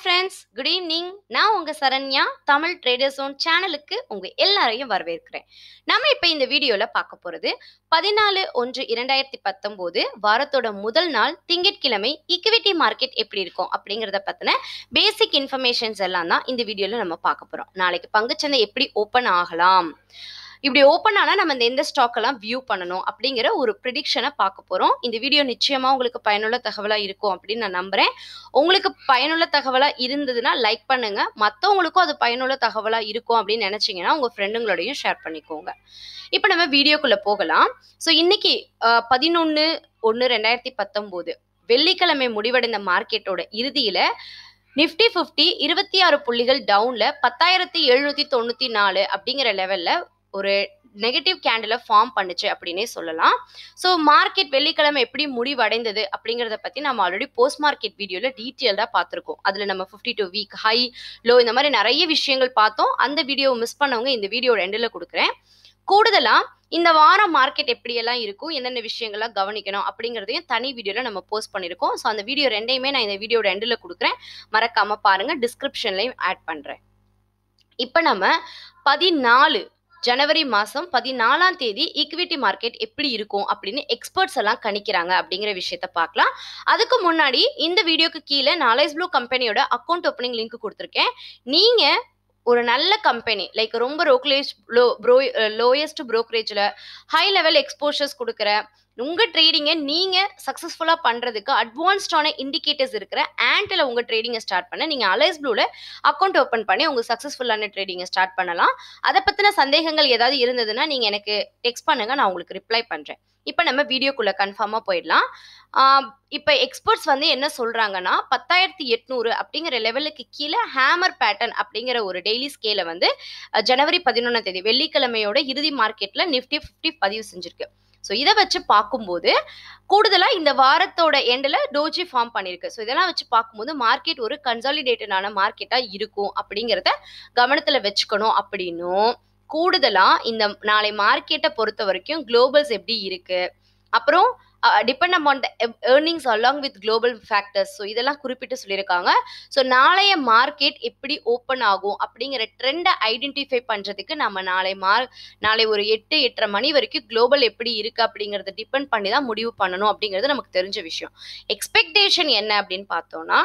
Friends good evening நான் உங்க Saranya Tamil traders own சேனலுக்கு உங்க எல்லாரையும் வரவேற்கிறேன். நம்ம இப்போ இந்த வீடியோல பார்க்க போறது பதினாலு ஒன்று இரண்டாயிரத்தி பத்தொம்போது வாரத்தோட முதல் நாள் திங்கட்கிழமை ஈக்விட்டி மார்க்கெட் எப்படி இருக்கும் அப்படிங்கிறத பத்தின பேசிக் இன்ஃபர்மேஷன்ஸ் எல்லாம் தான் இந்த வீடியோல நம்ம பார்க்க போறோம். நாளைக்கு பங்குச்சந்தை எப்படி ஓப்பன் ஆகலாம்? இப்படி ஓப்பன் ஆனால் நம்ம இந்த எந்த ஸ்டாக்கெல்லாம் வியூ பண்ணணும் அப்படிங்கிற ஒரு ப்ரிடிக்ஷனை பார்க்க போகிறோம் இந்த வீடியோ நிச்சயமாக உங்களுக்கு பயனுள்ள தகவலாக இருக்கும் அப்படின்னு நான் நம்புகிறேன் உங்களுக்கு பயனுள்ள தகவலாக இருந்ததுன்னா லைக் பண்ணுங்கள் மற்றவங்களுக்கும் அது பயனுள்ள தகவலாக இருக்கும் அப்படின்னு நினச்சிங்கன்னா உங்கள் ஃப்ரெண்டுங்களோடையும் ஷேர் பண்ணிக்கோங்க. இப்போ நம்ம வீடியோக்குள்ளே போகலாம். ஸோ இன்னைக்கு பதினொன்று ஒன்று ரெண்டாயிரத்தி பத்தொம்போது வெள்ளிக்கிழமை முடிவடைந்த மார்க்கெட்டோட இறுதியில் நிஃப்டி ஃபிஃப்டி இருபத்தி ஆறு புள்ளிகள் டவுனில் பத்தாயிரத்தி எழுநூற்றி தொண்ணூற்றி நாலு அப்படிங்கிற லெவலில் ஒரு நெகட்டிவ் கேண்டிலை ஃபார்ம் பண்ணுச்சு அப்படின்னே சொல்லலாம். ஸோ மார்க்கெட் வெள்ளிக்கிழமை எப்படி முடிவடைந்தது அப்படிங்கிறத பற்றி நம்ம ஆல்ரெடி போஸ்ட் மார்க்கெட் வீடியோவில் டீட்டெயில்டாக பார்த்துருக்கோம். அதில் நம்ம fifty two week high low இந்த மாதிரி நிறைய விஷயங்கள் பார்த்தோம். அந்த வீடியோவை மிஸ் பண்ணவங்க இந்த வீடியோட எண்டில் கொடுக்குறேன். கூடுதலாக இந்த வாரம் மார்க்கெட் எப்படியெல்லாம் இருக்கும் என்னென்ன விஷயங்கள்லாம் கவனிக்கணும் அப்படிங்கிறதையும் தனி வீடியோவில் நம்ம போஸ்ட் பண்ணியிருக்கோம் ஸோ அந்த வீடியோ ரெண்டையுமே நான் இந்த வீடியோட எண்டில் கொடுக்குறேன். மறக்காமல் பாருங்கள் டிஸ்கிரிப்ஷன்லையும் ஆட் பண்ணுறேன் இப்போ நம்ம பதினாலு ஜனவரி மாதம் பதினாலாம் தேதி ஈக்விட்டி மார்க்கெட் எப்படி இருக்கும் அப்படின்னு எக்ஸ்பர்ட்ஸ் எல்லாம் கணிக்கிறாங்க அப்படிங்கிற விஷயத்த பார்க்கலாம். அதுக்கு முன்னாடி இந்த வீடியோக்கு கீழே நாலேஜ் ப்ளூ கம்பெனியோட அக்கௌண்ட் ஓப்பனிங் லிங்க் கொடுத்துருக்கேன். நீங்கள் ஒரு நல்ல கம்பெனி லைக் ரொம்ப ரோக்லேஜ் லோ ப்ரோ லோயஸ்ட் ப்ரோக்கரேஜில் ஹை லெவல் எக்ஸ்போஷர்ஸ் கொடுக்குற உங்கள் ட்ரேடிங்கை நீங்கள் சக்ஸஸ்ஃபுல்லாக பண்ணுறதுக்கு அட்வான்ஸ்டான இண்டிகேட்டர்ஸ் இருக்கிற ஆண்டில் உங்கள் ட்ரேடிங்கை ஸ்டார்ட் பண்ண நீங்கள் அலைஸ் ப்ளூவில் அக்கௌண்ட் ஓப்பன் பண்ணி உங்கள் சக்ஸஸ்ஃபுல்லான ட்ரேடிங்கை ஸ்டார்ட் பண்ணலாம். அதை பற்றின சந்தேகங்கள் ஏதாவது இருந்ததுன்னா நீங்கள் எனக்கு டெக்ஸ்ட் பண்ணுங்கள் நான் உங்களுக்கு ரிப்ளை பண்ணுறேன் இப்போ நம்ம வீடியோக்குள்ளே கன்ஃபார்மாக போயிடலாம். இப்போ எக்ஸ்பர்ட்ஸ் வந்து என்ன சொல்கிறாங்கன்னா பத்தாயிரத்தி எட்நூறு அப்படிங்கிற லெவலுக்கு கீழே ஹேமர் பேட்டர்ன் அப்படிங்கிற ஒரு டெய்லி ஸ்கேலை வந்து ஜனவரி பதினொன்றாம் தேதி வெள்ளிக்கிழமையோட இறுதி மார்க்கெட்டில் நிஃப்டி ஃபிஃப்டி பதிவு செஞ்சுருக்கு. ஸோ இதை வச்சு பார்க்கும்போது கூடுதலாக இந்த வாரத்தோட எண்டில் டோஜி ஃபார்ம் பண்ணியிருக்கு. ஸோ இதெல்லாம் வச்சு பார்க்கும்போது மார்க்கெட் ஒரு கன்சாலிடேட்டடான மார்க்கெட்டாக இருக்கும் அப்படிங்கிறத கவனத்தில் வச்சுக்கணும் அப்படின்னும். கூடுதலாக இந்த நாளை மார்க்கெட்டை பொறுத்த வரைக்கும் குளோபல்ஸ் எப்படி இருக்குது அப்புறம் depend upon the earnings along with global factors so இதெல்லாம் குறிப்பிட்டு சொல்லியிருக்காங்க. ஸோ நாளைய மார்க்கெட் எப்படி ஓப்பன் ஆகும் அப்படிங்கிற ட்ரெண்டை ஐடென்டிஃபை பண்ணுறதுக்கு நம்ம நாளை மார் நாளை ஒரு எட்டு எட்டரை மணி வரைக்கும் குளோபல் எப்படி இருக்குது அப்படிங்கிறத டிபெண்ட் பண்ணி தான் முடிவு பண்ணணும் அப்படிங்கிறது நமக்கு தெரிஞ்ச விஷயம். எக்ஸ்பெக்டேஷன் என்ன அப்படின்னு பார்த்தோம்னா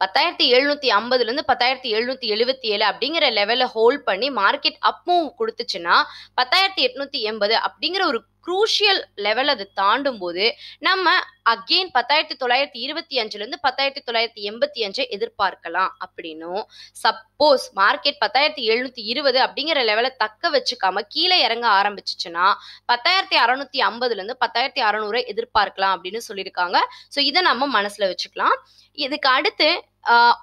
பத்தாயிரத்தி எழுநூத்தி ஐம்பதுலேருந்து பத்தாயிரத்தி எழுநூத்தி எழுபத்தி ஏழு அப்படிங்கிற லெவலில் ஹோல்ட் பண்ணி மார்க்கெட் அப் கொடுத்துச்சுன்னா பத்தாயிரத்தி எட்நூத்தி எண்பது அப்படிங்கிற ஒரு குரூஷியல் லெவல் அது தாண்டும் போது நம்ம அகெயின் பத்தாயிரத்தி தொள்ளாயிரத்தி இருபத்தி அஞ்சுலேருந்து பத்தாயிரத்தி தொள்ளாயிரத்தி எண்பத்தி அஞ்சை எதிர்பார்க்கலாம் அப்படின்னும். சப்போஸ் மார்க்கெட் பத்தாயிரத்தி எழுநூத்தி இருபது அப்படிங்கிற லெவலை தக்க வச்சுக்காம கீழே இறங்க ஆரம்பிச்சிச்சுன்னா பத்தாயிரத்தி அறநூத்தி ஐம்பதுலேருந்து பத்தாயிரத்தி அறநூறை எதிர்பார்க்கலாம் அப்படின்னு சொல்லியிருக்காங்க. ஸோ இதை நம்ம மனசில் வச்சுக்கலாம். இதுக்கு அடுத்து Uh,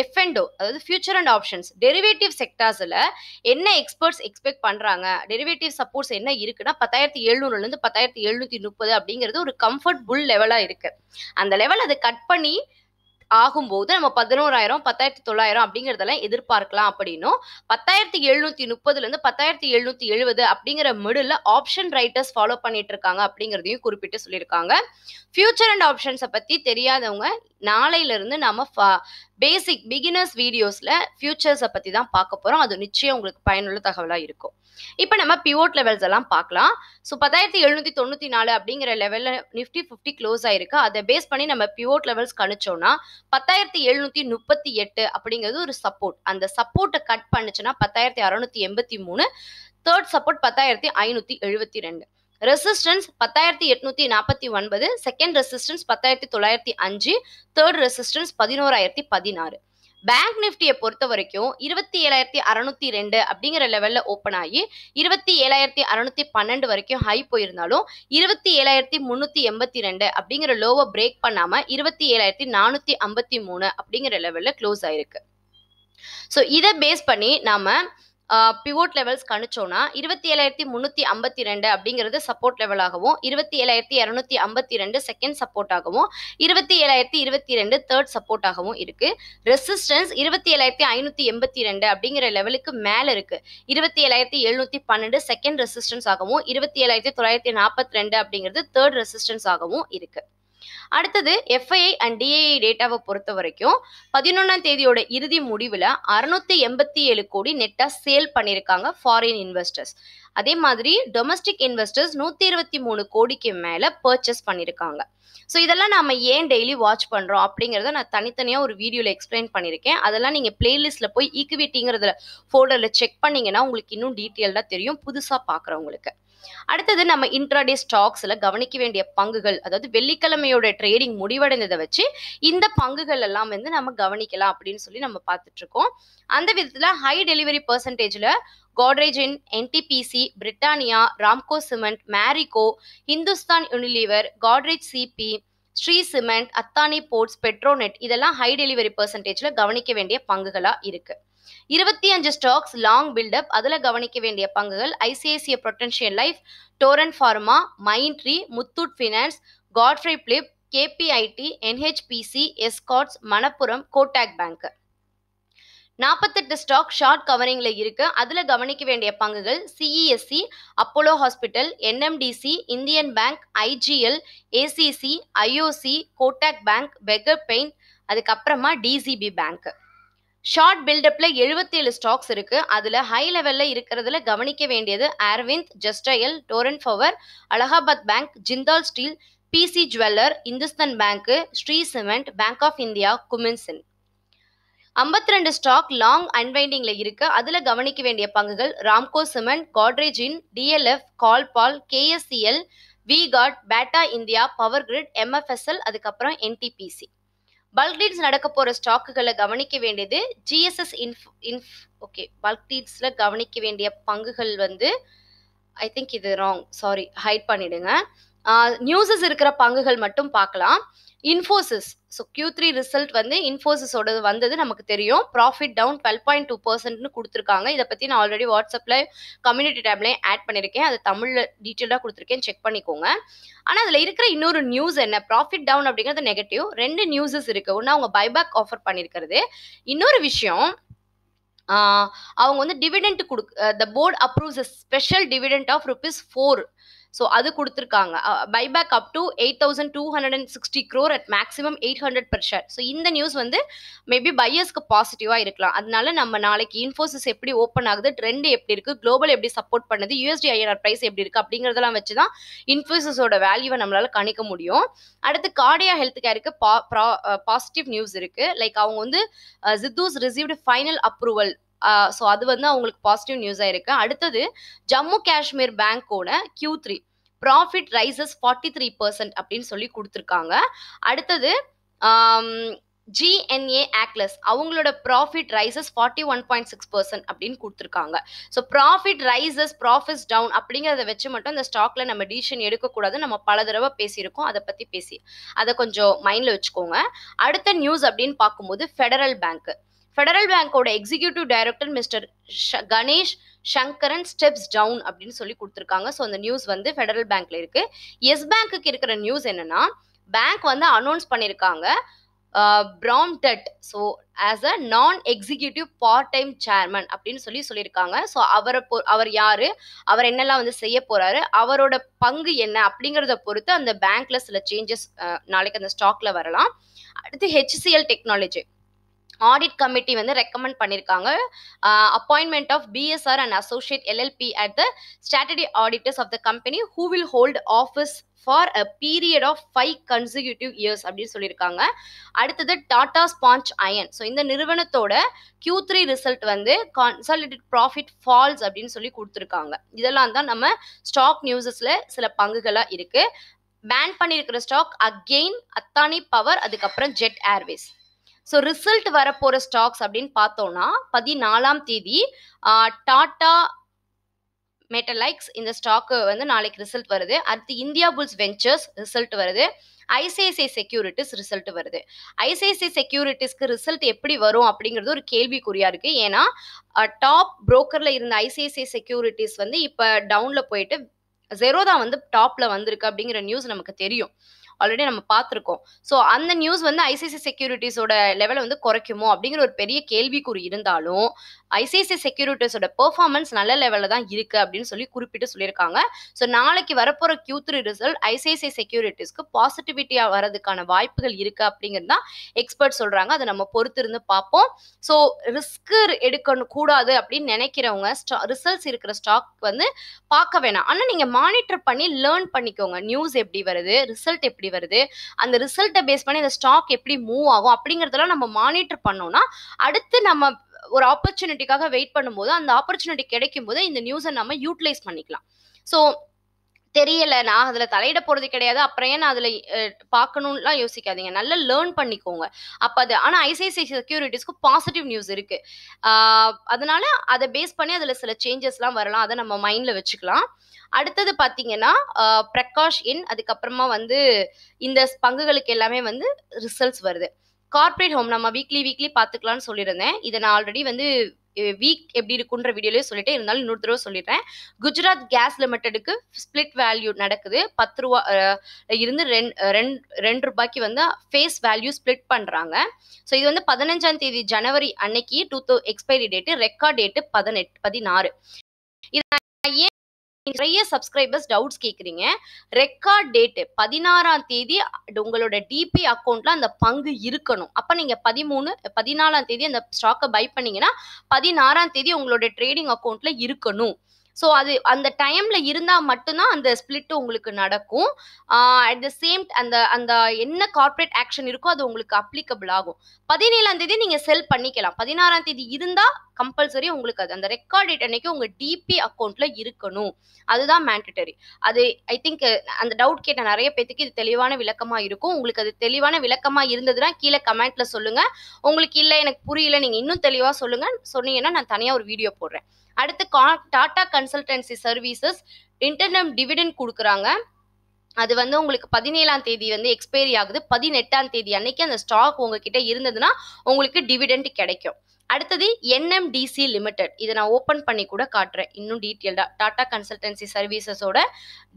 எஃப்என்டோ uh, அதாவது ஃபியூச்சர் அண்ட் ஆப்ஷன்ஸ் டெரிவேட்டிவ் செக்டார்ஸில் என்ன எக்ஸ்பர்ட்ஸ் எக்ஸ்பெக்ட் பண்ணுறாங்க டெரிவேட்டிவ் சப்போர்ட்ஸ் என்ன இருக்குன்னா பத்தாயிரத்தி எழுநூறுலேருந்து பத்தாயிரத்தி எழுநூற்றி முப்பது அப்படிங்கிறது ஒரு கம்ஃபர்ட் புல் லெவலாக இருக்குது அந்த லெவல் அதை கட் பண்ணி ஆகும்போது நம்ம பதினோராயிரம் பத்தாயிரத்தி தொள்ளாயிரம் அப்படிங்கிறதெல்லாம் எதிர்பார்க்கலாம் அப்படின்னும். பத்தாயிரத்தி எழுநூத்தி முப்பதுலேருந்து பத்தாயிரத்தி எழுநூத்தி எழுபது அப்படிங்கிற மிடில் ஆப்ஷன் ரைட்டர்ஸ் ஃபாலோ பண்ணிட்டு இருக்காங்க அப்படிங்கிறதையும் குறிப்பிட்டு சொல்லியிருக்காங்க. ஃபியூச்சர் அண்ட் ஆப்ஷன்ஸை பற்றி தெரியாதவங்க நாளையிலிருந்து நம்ம பேசிக் பிகினர்ஸ் வீடியோஸில் ஃபியூச்சர்ஸை பற்றி தான் பார்க்க போகிறோம் அது நிச்சயம் உங்களுக்கு பயனுள்ள தகவலாக இருக்கும். இப்போ நம்ம பிவோட் லெவல்ஸ் எல்லாம் பார்க்கலாம். ஸோ பத்தாயிரத்தி எழுநூற்றி தொண்ணூற்றி நாலு அப்படிங்கிற லெவலில் நிஃப்டி ஃபிஃப்டி க்ளோஸ் ஆயிருக்கு. அதை பேஸ் பண்ணி நம்ம பிவோட் லெவல்ஸ் கணிச்சோம்னா பத்தாயிரத்தி எழுநூற்றி முப்பத்தி எட்டு அப்படிங்கிறது ஒரு சப்போர்ட் அந்த சப்போர்ட்டை கட் பண்ணுச்சுன்னா பத்தாயிரத்தி அறநூற்றி எண்பத்தி மூணு தேர்ட் சப்போர்ட் பத்தாயிரத்தி ஐநூற்றி எழுபத்தி ரெண்டு. ரெசிஸ்டன்ஸ் பத்தாயிரத்தி எட்நூத்தி நாற்பத்தி ஒன்பது செகண்ட் ரெசிஸ்டன்ஸ் பத்தாயிரத்தி தொள்ளாயிரத்தி அஞ்சு தேர்ட் ரெசிஸ்டன்ஸ் பதினோராயிரத்தி பதினாறு. பேங்க் நிஃப்டியை பொறுத்த வரைக்கும் இருபத்தி ஏழாயிரத்தி அறநூத்தி ரெண்டு அப்படிங்கிற லெவல்ல ஓப்பன் ஆகி இருபத்தி ஏழாயிரத்தி அறநூத்தி பன்னெண்டு வரைக்கும் ஹை போயிருந்தாலும் இருபத்தி ஏழாயிரத்தி முன்னூத்தி எண்பத்தி ரெண்டு அப்படிங்கிற லோவை பிரேக் பண்ணாம இருபத்தி ஏழாயிரத்தி நானூத்தி ஐம்பத்தி மூணு அப்படிங்கிற லெவல்ல க்ளோஸ் ஆயிருக்கு. ஸோ இதை பேஸ் பண்ணி நாம பிவோட் லெவல்ஸ் கணிச்சோன்னா இருபத்தி ஏழாயிரத்தி முந்நூற்றி ஐம்பத்தி ரெண்டு அப்படிங்கிறது சப்போர்ட் லெவலாகவும் இருபத்தி ஏழாயிரத்தி இரநூத்தி ஐம்பத்தி ரெண்டு செகண்ட் சப்போர்ட்டாகவும் இருபத்தி ஏழாயிரத்தி இருபத்தி ரெண்டு தேர்ட் சப்போர்ட்டாகவும் இருக்கு. ரெசிஸ்டன்ஸ் இருபத்தி ஏழாயிரத்தி ஐநூற்றி எண்பத்தி ரெண்டு அப்படிங்கிற லெவலுக்கு மேலே இருக்கு. இருபத்தி ஏழாயிரத்தி எழுநூற்றி பன்னெண்டு செகண்ட் ரெசிஸ்டன்ஸ் ஆகவும் இருபத்தி ஏழாயிரத்தி தொள்ளாயிரத்தி நாற்பத்தி ரெண்டு அப்படிங்கிறது தேர்ட் ரெசிஸ்டன்ஸ் ஆகவும் இருக்கு. அடுத்தது எஃப்ஐஐ அண்ட் டிஐஐ டேட்டாவை பொறுத்த வரைக்கும் பதினொன்றாம் தேதியோட இறுதி முடிவில் அறுநூத்தி எண்பத்தி ஏழு கோடி நெட்டாக சேல் பண்ணியிருக்காங்க ஃபாரின் இன்வெஸ்டர்ஸ் அதே மாதிரி டொமஸ்டிக் இன்வெஸ்டர்ஸ் நூற்றி இருபத்தி மூணு கோடிக்கு மேலே பர்ச்சேஸ் பண்ணியிருக்காங்க. ஸோ இதெல்லாம் நம்ம ஏன் டெய்லி வாட்ச் பண்ணுறோம் அப்படிங்கிறத நான் தனித்தனியாக ஒரு வீடியோவில் எக்ஸ்பிளைன் பண்ணியிருக்கேன். அதெல்லாம் நீங்கள் பிளேலிஸ்ட்டில் போய் ஈக்குவிட்டிங்கிறதுல ஃபோல்டரில் செக் பண்ணிங்கன்னா உங்களுக்கு இன்னும் டீட்டெயில்டாக தெரியும் புதுசாக பார்க்குறவங்களுக்கு அடுத்தது நம்ம இன்ட்ராடே ஸ்டாக்ஸில் கவனிக்க வேண்டிய பங்குகள் அதாவது வெள்ளிக்கிழமையோட ட்ரேடிங் முடிவடைந்ததை வச்சு இந்த பங்குகள் எல்லாம் வந்து நம்ம கவனிக்கலாம் அப்படின்னு சொல்லி நம்ம பார்த்துட்டு இருக்கோம் அந்த விதத்தில் ஹை டெலிவரி பர்சன்டேஜில் கோட்ரேஜின் NTPC Britannia Ramco cement Marico Hindustan Unilever Godrej CP Shree cement Adani ports Petronet இதெல்லாம் ஹை டெலிவரி பர்சன்டேஜில் கவனிக்க வேண்டிய பங்குகளாக இருக்குது இருபத்தி அஞ்சு ஸ்டாக்ஸ் லாங் பில்டப் அதில் கவனிக்க வேண்டிய பங்குகள் ICICI potential life Torrent pharma Mindtree Muthoot finance Godfrey Phillips KPIT NHPC Escorts Manappuram Kotak bank நாற்பத்தெட்டு ஸ்டாக் ஷார்ட் கவரிங்கில் இருக்கு. அதில் கவனிக்க வேண்டிய பங்குகள் CESC Apollo hospital NMDC Indian bank IGL ACC IOC Kotak bank Berger paint அதுக்கப்புறமா DCB bank short பில்டப்பில் எழுபத்தேழு ஸ்டாக்ஸ் இருக்குது அதில் ஹை லெவலில் இருக்கிறதுல கவனிக்க வேண்டியது Arvind Justdial Torrent power Allahabad bank Jindal steel PC jeweller Hindustan bank Shree cement bank of India குமின்சின் ஐம்பத்தி ரெண்டு ஸ்டாக் லாங் அன்வைண்டிங்கில் இருக்கு. அதில் கவனிக்க வேண்டிய பங்குகள் ராம்கோ சிமெண்ட் காட்ரேஜின் டிஎல்எஃப் கால்பால் KSCL விகாட் Bata India power grid MFSL அதுக்கப்புறம் என்டிபிசி பல்க் டீட்ஸ் நடக்க போகிற ஸ்டாக்குகளை கவனிக்க வேண்டியது ஜிஎஸ்எஸ் இன்ஃப் இன்ஃப் ஓகே பல்க் டீல்ஸில் கவனிக்க வேண்டிய பங்குகள் வந்து ஐ திங்க் இது ராங் சாரி ஹைட் பண்ணிடுங்க. நியூஸஸ் இருக்கிற பங்குகள் மட்டும் பார்க்கலாம். Infosys so Q three result வந்து இன்ஃபோசிஸோட வந்தது நமக்கு தெரியும். Profit down twelve point two பர்சன்ட்னு கொடுத்துருக்காங்க. இதை பற்றி நான் ஆல்ரெடி வாட்ஸ்அப்பில் கம்யூனிட்டி டேப்லேயும் ஆட் பண்ணியிருக்கேன் அது தமிழில் டீட்டெயிலாக கொடுத்துருக்கேன். செக் பண்ணிக்கோங்க. ஆனால் அதில் இருக்கிற இன்னொரு நியூஸ் என்ன? ப்ராஃபிட் டவுன் அப்படிங்கிறது நெகட்டிவ் ரெண்டு நியூஸஸ் இருக்குது ஒன்று அவங்க பைபேக் ஆஃபர் பண்ணியிருக்கிறது இன்னொரு விஷயம் அவங்க வந்து டிவிடெண்ட் கொடுக்கு the board approves special dividend of rupees four so அது கொடுத்துருக்காங்க. Buyback up to eight thousand two hundred and sixty crore at maximum eight hundred per share so இந்த நியூஸ் வந்து மேபி பையர்ஸ்க்கு பாசிட்டிவாக இருக்கலாம். அதனால நம்ம நாளைக்கு இன்ஃபோசிஸ் எப்படி ஓப்பன் ஆகுது ட்ரெண்ட் எப்படி இருக்குது குளோபல் எப்படி சப்போர்ட் பண்ணுது யூஎஸ்டி ஐஆர் ப்ரைஸ் எப்படி இருக்குது அப்படிங்கிறதெல்லாம் வச்சு தான் இன்ஃபோசிஸோட வேல்யூவை நம்மளால கணிக்க முடியும். அடுத்து கார்டியா ஹெல்த் கேருக்கு பாசிட்டிவ் நியூஸ் இருக்குது லைக் அவங்க வந்து ஜித்தூஸ் ரிசீவ்டு ஃபைனல் அப்ரூவல் ஸோ அது வந்து அவங்களுக்கு பாசிட்டிவ் நியூஸாக இருக்கு. அடுத்தது ஜம்மு காஷ்மீர் பேங்கோட Q three profit rises forty three percent அப்படின்னு சொல்லி கொடுத்துருக்காங்க. அடுத்தது ஜிஎன்ஏ ஆக்லஸ் அவங்களோட profit rises forty one point six percent அப்படின்னு கொடுத்துருக்காங்க. So profit rises profits down அப்படிங்கிறத வச்சு மட்டும் இந்த ஸ்டாக்ல நம்ம டிசிஷன் எடுக்கக்கூடாது நம்ம பல தடவை பேசியிருக்கோம். அதை பற்றி பேசி அதை கொஞ்சம் மைண்டில் வச்சுக்கோங்க. அடுத்த நியூஸ் அப்படின்னு பார்க்கும்போது ஃபெடரல் பேங்க்கு ஃபெடரல் பேங்கோட executive director mister Ganesh Sankaran steps down அப்படின்னு சொல்லி கொடுத்துருக்காங்க. ஸோ அந்த நியூஸ் வந்து ஃபெடரல் பேங்க்ல இருக்கு. எஸ் பேங்க்குக்கு இருக்கிற நியூஸ் என்னன்னா பேங்க் வந்து அனௌன்ஸ் பண்ணியிருக்காங்க. Prompted so as a non executive part time chairman அப்படின்னு சொல்லி சொல்லியிருக்காங்க. ஸோ அவரை பொ அவர் யார்? அவர் என்னெல்லாம் வந்து செய்ய போகிறாரு அவரோட பங்கு என்ன? அப்படிங்கிறத பொறுத்து அந்த பேங்க்ல சில சேஞ்சஸ் நாளைக்கு அந்த ஸ்டாக்ல வரலாம். அடுத்து ஹெச்சிஎல் டெக்னாலஜி ஆடிட் கமிட்டி வந்து ரெக்கமெண்ட் பண்ணியிருக்காங்க appointment of BSR and associate LLP at the statutory auditors of the company who will hold office for a period of five consecutive years அப்படின்னு சொல்லியிருக்காங்க அடுத்தது டாடா ஸ்பாஞ்ச் அயன் ஸோ இந்த நிறுவனத்தோட Q three result வந்து consolidate profit falls அப்படின்னு சொல்லி கொடுத்துருக்காங்க. இதெல்லாம் தான் நம்ம ஸ்டாக் நியூஸஸில் சில பங்குகளாக இருக்குது பேன் பண்ணியிருக்கிற ஸ்டாக் அகெயின் அத்தானி பவர் அதுக்கப்புறம் ஜெட் ஏர்வேஸ் ஸோ ரிசல்ட் வரப்போகிற ஸ்டாக்ஸ் அப்படின்னு பார்த்தோம்னா பதினாலாம் தேதி டாட்டா மெட்டலைக்ஸ் இந்த ஸ்டாக்கு வந்து நாளைக்கு ரிசல்ட் வருது. அடுத்து இந்தியா புல்ஸ் வெஞ்சர்ஸ் ரிசல்ட் வருது. ஐசிஐசிஐ செக்யூரிட்டிஸ் ரிசல்ட் வருது. ஐசிஐசிஐ செக்யூரிட்டிஸ்க்கு ரிசல்ட் எப்படி வரும் அப்படிங்கிறது ஒரு கேள்விக்குறியா இருக்கு. ஏன்னா டாப் புரோக்கர்ல இருந்த ஐசிஐசிஐ செக்யூரிட்டிஸ் வந்து இப்போ டவுன்ல போயிட்டு ஜெரோதா வந்து டாப்ல வந்திருக்கு அப்படிங்கிற நியூஸ் நமக்கு தெரியும். ஆல்ரெடி நம்ம பார்த்துருக்கோம். ஸோ அந்த நியூஸ் வந்து ஐசிசி செக்யூரிட்டிஸோட லெவலை வந்து குறைக்குமோ அப்படிங்கிற ஒரு பெரிய கேள்விக்குறி இருந்தாலும் ஐசிசி செக்யூரிட்டிஸோட பெர்ஃபார்மன்ஸ் நல்ல லெவலில் தான் இருக்கு அப்படின்னு சொல்லி குறிப்பிட்டு சொல்லியிருக்காங்க. ஸோ நாளைக்கு வரப்போகிற கியூ த்ரீ ரிசல்ட் ஐசிஐசிஐ செக்யூரிட்டிஸ்க்கு பாசிட்டிவிட்டியாக வரதுக்கான வாய்ப்புகள் இருக்கு அப்படிங்கிறது தான் எக்ஸ்பர்ட் சொல்றாங்க. அதை நம்ம பொறுத்திருந்து பார்ப்போம். ஸோ ரிஸ்க் எடுக்கணும் கூடாது அப்படின்னு நினைக்கிறவங்க ரிசல்ட்ஸ் இருக்கிற ஸ்டாக் வந்து பார்க்க வேணாம். ஆனால் நீங்கள் மானிட்டர் பண்ணி லேர்ன் பண்ணிக்கோங்க. நியூஸ் எப்படி வருது? ரிசல்ட் எப்படி வருது. அந்த ரிசல்ட்டை பேஸ் பண்ணி அந்த ஸ்டாக் எப்படி மூவ் ஆகும் அப்படிங்கிறதெல்லாம் நம்ம மானிட்டர் பண்ணோம்னா அடுத்து நம்ம ஒரு ஆப்பர்ச்சுனிட்டிக்காக வெயிட் பண்ணும்போது அந்த ஆப்பர்ச்சுனிட்டி கிடைக்கும் போது இந்த நியூஸை நம்ம யூட்டிலைஸ் பண்ணிக்கலாம். ஸோ தெரியல. நான் அதுல தலையிட போறது கிடையாது. அப்புறம் ஏன் நான் அதுல பார்க்கணும்லாம் யோசிக்காதீங்க. நல்லா லேர்ன் பண்ணிக்கோங்க. அப்ப அது ஆனா ஐசிஐசிஐ செக்யூரிட்டிஸ்க்கு பாசிட்டிவ் நியூஸ் இருக்கு. அதனால அதை பேஸ் பண்ணி அதுல சில சேஞ்சஸ்லாம் வரலாம். அதை நம்ம மைண்ட்ல வச்சுக்கலாம். அடுத்தது பார்த்தீங்கன்னா பிரகாஷ் இன் அதுக்கப்புறமா வந்து இந்த பங்குகளுக்கு எல்லாமே வந்து ரிசல்ட்ஸ் வருது. கார்ப்பரேட் ஹோம் நம்ம வீக்லி வீக்லி பார்த்துக்கலாம்னு சொல்லியிருந்தேன். இதை நான் ஆல்ரெடி வந்து வீக் எப்படி இருக்குன்ற வீடியோலயே சொல்லிட்டு இருந்தாலும் இன்னொரு தடவை சொல்லிடுறேன். குஜராத் கேஸ் லிமிட்டெடுக்கு ஸ்பிளிட் வேல்யூ நடக்குது. பத்து ரூபா இருந்து ரெண் ரெண் ரெண்டு ரூபாய்க்கு வந்து ஃபேஸ் வேல்யூ ஸ்ப்ளிட் பண்றாங்க. ஸோ இது வந்து பதினஞ்சாம் தேதி ஜனவரி அன்னைக்கு டூ தௌ எக்ஸ்பைரி டேட்டு ரெக்கார்ட் டேட்டு பதினெட்டு பதினாறு. இது நிறைய சப்ஸ்கிரைபர்ஸ் டவுட்ஸ் கேட்குறீங்க ரெக்கார்ட் டேட்டு பதினாறாம் தேதி உங்களோட டிபி அக்கௌண்ட்ல அந்த பங்கு இருக்கணும். அப்போ நீங்கள் பதிமூணு பதினாலாம் தேதி அந்த ஸ்டாக்கை பை பண்ணீங்கன்னா பதினாறாம் தேதி உங்களோட ட்ரேடிங் அக்கௌண்ட்ல இருக்கணும். ஸோ அது அந்த டைம்ல இருந்தால் மட்டும்தான் அந்த ஸ்பிளிட் உங்களுக்கு நடக்கும். அட் த சேம் அந்த அந்த என்ன கார்ப்பரேட் ஆக்ஷன் இருக்கோ அது உங்களுக்கு அப்ளிகபிள் ஆகும். பதினேழாம் தேதி நீங்கள் செல் பண்ணிக்கலாம். பதினாறாம் தேதி இருந்தால் கம்பல்சரி உங்களுக்கு அது அந்த ரெக்கார்ட் டேட் அன்னைக்கு உங்க டிபி அக்கௌண்ட்ல இருக்கணும். அதுதான் மேண்டட்டரி அது ஐ திங்க் அந்த டவுட் கேட்ட நிறைய பேத்துக்கு இது தெளிவான விளக்கமா இருக்கும். உங்களுக்கு அது தெளிவான விளக்கமா இருந்ததுன்னா கீழே கமெண்ட்ல சொல்லுங்க. உங்களுக்கு இல்ல எனக்கு புரியல நீங்க இன்னும் தெளிவா சொல்லுங்க. சொன்னீங்கன்னா நான் தனியா ஒரு வீடியோ போடுறேன். அடுத்து Tata consultancy services interim dividend கொடுக்குறாங்க. அது வந்து உங்களுக்கு பதினேழாம் தேதி வந்து எக்ஸ்பைரி ஆகுது. பதினெட்டாம் தேதி அன்னைக்கு அந்த ஸ்டாக் உங்ககிட்ட இருந்ததுன்னா உங்களுக்கு டிவிடெண்ட் கிடைக்கும். அடுத்தது என்எம்டிசி லிமிடெட் இதை நான் ஓப்பன் பண்ணி கூட காட்டுறேன். இன்னும் டீட்டெயில்டாக டாடா கன்சல்டன்சி சர்வீசஸோட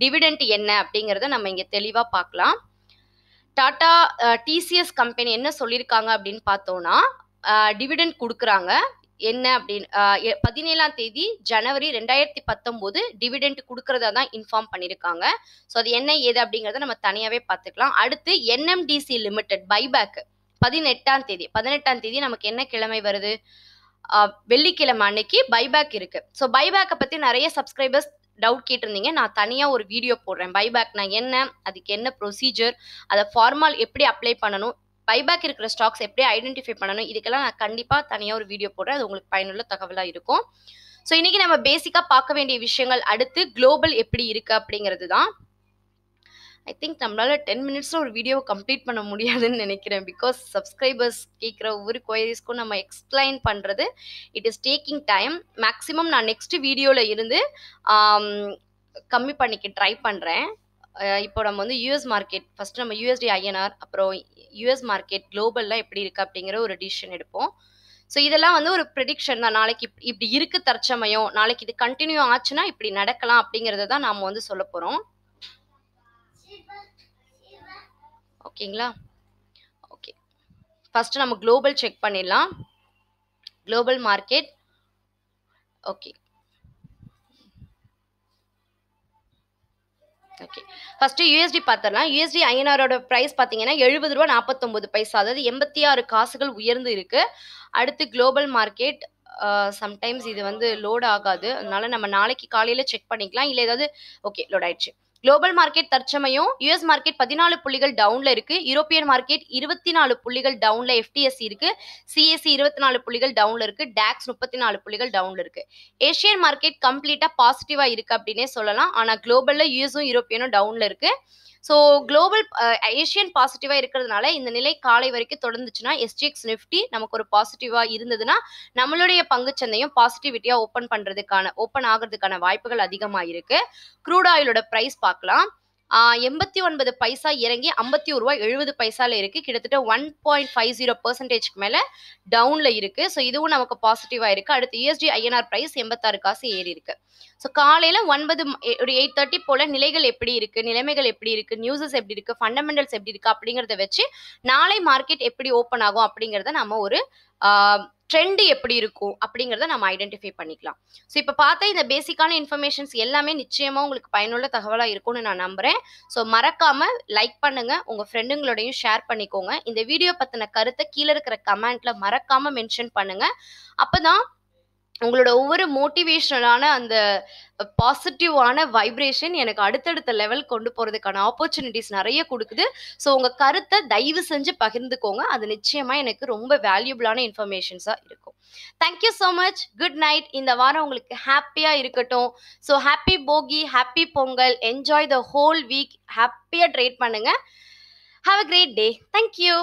டிவிடெண்ட் என்ன அப்படிங்கிறத நம்ம இங்கே தெளிவாக பார்க்கலாம். டாடா டிசிஎஸ் கம்பெனி என்ன சொல்லியிருக்காங்க அப்படின்னு பார்த்தோம்னா டிவிடெண்ட் கொடுக்குறாங்க. என்ன அப்படின்னு எ- பதினேழாம் தேதி ஜனவரி ரெண்டாயிரத்தி பத்தொம்போது டிவிடெண்ட் கொடுக்கறதா தான் இன்ஃபார்ம் பண்ணியிருக்காங்க. ஸோ அது என்ன ஏது அப்படிங்கிறத நம்ம தனியாகவே பார்த்துக்கலாம். அடுத்து என்எம்டிசி லிமிடெட் பைபேக்கு பதினெட்டாம் தேதி பதினெட்டாம் தேதி நமக்கு என்ன கிழமை வருது? வெள்ளிக்கிழமை அன்னைக்கு பைபேக் இருக்கு. ஸோ பைபேக்கை பற்றி நிறைய சப்ஸ்கிரைபர்ஸ் டவுட் கேட்டிருந்தீங்க. நான் தனியாக ஒரு வீடியோ போடுறேன். பைபேக்னா என்ன? அதுக்கு என்ன ப்ரொசீஜர் அதை ஃபார்மால் எப்படி அப்ளை பண்ணணும்? பைபேக் இருக்கிற ஸ்டாக்ஸ் எப்படி ஐடென்டிஃபை பண்ணணும்? இதுக்கெல்லாம் நான் கண்டிப்பாக தனியாக ஒரு வீடியோ போடுறேன். அது உங்களுக்கு பயனுள்ள தகவலாக இருக்கும். ஸோ இன்னைக்கு நம்ம பேசிக்காக பார்க்க வேண்டிய விஷயங்கள் அடுத்து குளோபல் எப்படி இருக்குது அப்படிங்கிறது தான். ஐ திங்க் நம்மளால் டென் மினிட்ஸில் ஒரு வீடியோ கம்ப்ளீட் பண்ண முடியாதுன்னு நினைக்கிறேன். பிகாஸ் சப்ஸ்கிரைபர்ஸ் கேட்குற ஒவ்வொரு கொயரிஸ்க்கும் நம்ம எக்ஸ்பிளைன் பண்ணுறது it is taking time maximum நான் நெக்ஸ்ட் வீடியோவில் இருந்து கம்மி பண்ணிக்க ட்ரை பண்ணுறேன் இப்போ நம்ம வந்து யூஎஸ் மார்க்கெட் ஃபஸ்ட்டு நம்ம யூஎஸ்டி ஐஎன்ஆர் அப்புறம் யூஎஸ் மார்க்கெட் குளோபல்லாம் எப்படி இருக்குது அப்படிங்கிற ஒரு டிசிஷன் எடுப்போம். ஸோ இதெல்லாம் வந்து ஒரு ப்ரெடிக்ஷன் தான். நாளைக்கு இப்- இப்படி இருக்கு தற்சமயம் நாளைக்கு இது கண்டினியூ ஆச்சுன்னா இப்படி நடக்கலாம் அப்படிங்கிறத தான் நாம் வந்து சொல்ல போகிறோம் ஓகேங்களா? ஓகே. ஃபஸ்ட்டு நம்ம குளோபல் செக் பண்ணிடலாம். Global market okay. Okay. First USD பார்த்துடலாம். யூஎஸ்டி ஐஎன்ஆரோட ப்ரைஸ் பார்த்தீங்கன்னா எழுபது ரூபா நாற்பத்தொம்பது பைசா. அதாவது எண்பத்தி ஆறு காசுகள் உயர்ந்து இருக்குது அடுத்து குளோபல் மார்க்கெட் சம்டைம்ஸ் இது வந்து லோட் ஆகாது. அதனால நம்ம நாளைக்கு காலையில் செக் பண்ணிக்கலாம். இல்லை ஏதாவது ஓகே லோட் ஆயிடுச்சு. குளோபல் மார்க்கெட் தற்சமயம் யூஎஸ் மார்க்கெட் பதினாலு புள்ளிகள் டவுன்ல இருக்கு. யூரோப்பியன் மார்க்கெட் இருபத்தி நாலு புள்ளிகள் டவுன்ல எஃப்டிஎஸ்சி இருக்கு. சிஎஸ்சி இருபத்தி நாலு புள்ளிகள் டவுன்ல இருக்கு. டாக்ஸ் முப்பத்தி நாலு புள்ளிகள் டவுன்ல இருக்கு. ஏஷியன் மார்க்கெட் கம்ப்ளீட்டா பாசிட்டிவா இருக்கு அப்படின்னே சொல்லலாம். ஆனா குளோபல்ல யூஎஸும் யூரோப்பியனும் டவுன்ல இருக்கு. ஸோ குளோபல் ஏஷியன் பாசிட்டிவாக இருக்கிறதுனால இந்த நிலை காலை வரைக்கும் தொடர்ந்துச்சுன்னா எஸ்டிஎக்ஸ் நிஃப்டி நமக்கு ஒரு பாசிட்டிவாக இருந்ததுன்னா நம்மளுடைய பங்குச்சந்தையும் பாசிட்டிவிட்டியாக ஓப்பன் பண்ணுறதுக்கான ஓப்பன் ஆகிறதுக்கான வாய்ப்புகள் அதிகமாக இருக்கு. க்ரூட் ஆயிலோட ப்ரைஸ் பார்க்கலாம். எண்பத்தி ஒன்பது பைசா இறங்கி ஐம்பத்தி ஒரு ரூபாய் எழுபது பைசால இருக்கு. கிட்டத்தட்ட ஒன் பாயிண்ட் ஃபைவ் ஜீரோ பர்சன்டேஜ்க்கு மேல டவுன்ல இருக்கு. ஸோ இதுவும் நமக்கு பாசிட்டிவா இருக்கு. அடுத்து யூஎஸ்டி ஐஎன்ஆர் பிரைஸ் எண்பத்தாறு காசு ஏறி இருக்கு. ஸோ காலையில ஒன்பது ஒரு எயிட் தேர்ட்டி போல நிலைகள் எப்படி இருக்கு? நிலைமைகள் எப்படி இருக்கு? நியூஸஸ் எப்படி இருக்கு? ஃபண்டமெண்டல்ஸ் எப்படி இருக்கு? அப்படிங்கறத வச்சு நாளை மார்க்கெட் எப்படி ஓப்பன் ஆகும் அப்படிங்கறத நம்ம ஒரு ட்ரெண்ட் எப்படி இருக்கும் அப்படிங்கிறத நம்ம ஐடென்டிஃபை பண்ணிக்கலாம். ஸோ இப்போ பார்த்தா இந்த பேசிக்கான இன்ஃபர்மேஷன்ஸ் எல்லாமே நிச்சயமாக உங்களுக்கு பயனுள்ள தகவலாக இருக்கும்னு நான் நம்புகிறேன் ஸோ மறக்காமல் லைக் பண்ணுங்கள் உங்கள் ஃப்ரெண்டுங்களோடையும் ஷேர் பண்ணிக்கோங்க. இந்த வீடியோ பற்றின கருத்தை கீழே இருக்கிற கமெண்ட்டில் மறக்காமல் மென்ஷன் பண்ணுங்கள் அப்போ தான் உங்களோட ஒவ்வொரு மோட்டிவேஷனலான அந்த பாசிட்டிவான வைப்ரேஷன் எனக்கு அடுத்தடுத்த லெவல் கொண்டு போகிறதுக்கான ஆப்பர்ச்சுனிட்டிஸ் நிறைய கொடுக்குது. ஸோ உங்கள் கருத்தை தயவு செஞ்சு பகிர்ந்துக்கோங்க. அது நிச்சயமாக எனக்கு ரொம்ப வேல்யூபிளான இன்ஃபர்மேஷன்ஸாக இருக்கும். Thank you so much good night இந்த வாரம் உங்களுக்கு ஹாப்பியாக இருக்கட்டும். So happy Bogi happy Pongal. Enjoy the whole week ஹாப்பியாக ட்ரேட் பண்ணுங்கள் have a great day thank you